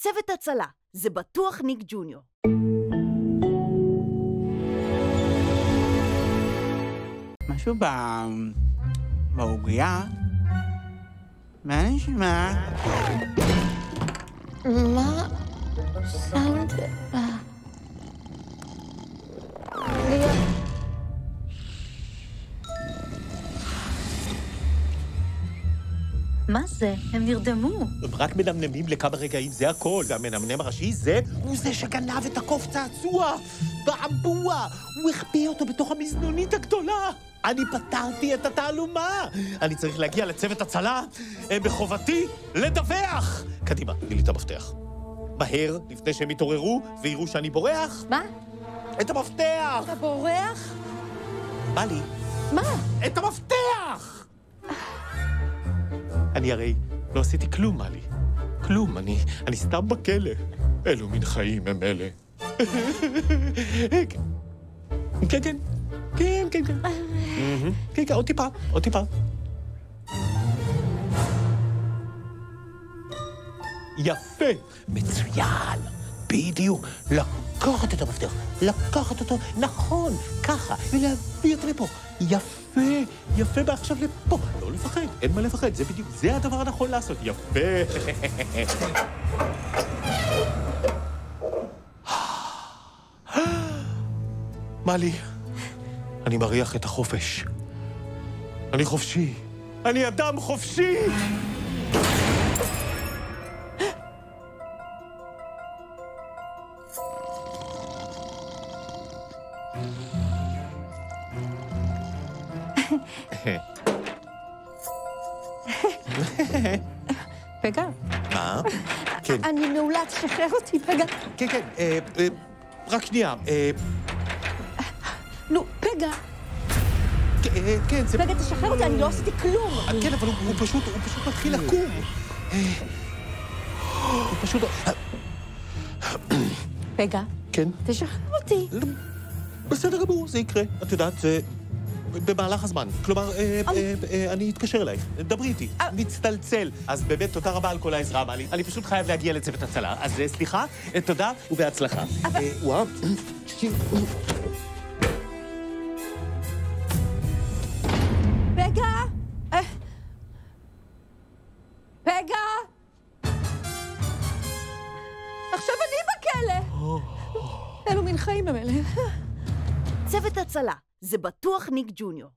צוות הצלה, זה בטוח ניק ג'וניור. משהו ב... בעוגיה? מה נשמע? מה סאונד מה זה? הם נרדמו. הם רק מנמנמים לכמה רגעים, זה הכל. והמנמנם הראשי זה, הוא זה שגנב את הקוף צעצוע באבוע. הוא החביא אותו בתוך המזנונית הגדולה. אני פתרתי את התעלומה. אני צריך להגיע לצוות הצלה. אה, בחובתי לדווח. קדימה, תני לי את המפתח. מהר, לפני שהם יתעוררו ויראו שאני בורח. מה? את המפתח! אתה בורח? בא לי. מה? את המפתח! אני הרי לא עשיתי כלום, מלי. כלום, אני, אני סתם בכלא. אלו מין חיים הם אלה. כן, כן, כן, כן, כן, כן. מהמם. כן, כן, עוד טיפה, עוד טיפה. יפה, מצוין, בדיוק. לקחת את המפתח, לקחת אותו, נכון, ככה, ולהביא אותו לפה. יפה, יפה, ועכשיו לפה. לא לפחד, אין מה לפחד, זה בדיוק, זה הדבר הנכון לעשות. יפה. מלי, אני מריח את החופש. אני חופשי. אני אדם חופשי! פגע, מה? כן, אני מעולה, תשחרר אותי, פגע. כן, כן, אה, אה, רק שנייה. אה, נו, פגע, כן, כן, זה... פגע, תשחרר אותי, אני לא עשיתי כלום. כן, אבל הוא פשוט, הוא פשוט מתחיל לקום. הוא פשוט... פגע, כן, תשחרר אותי. בסדר גמור, זה יקרה. את יודעת, זה במהלך הזמן. כלומר, אה, אה, אה, אני אתקשר אלייך, דברי איתי, נצטלצל. אז באמת, תודה רבה על כל העזרה, מלי. אני פשוט חייב להגיע לצוות הצלה. אז אה, סליחה, אה, תודה ובהצלחה. אה, וואו. אה, פגע! עכשיו אני בכלא! אלו מין חיים הם אלה. צוות הצלה, זה בטוח ניק ג'וניור.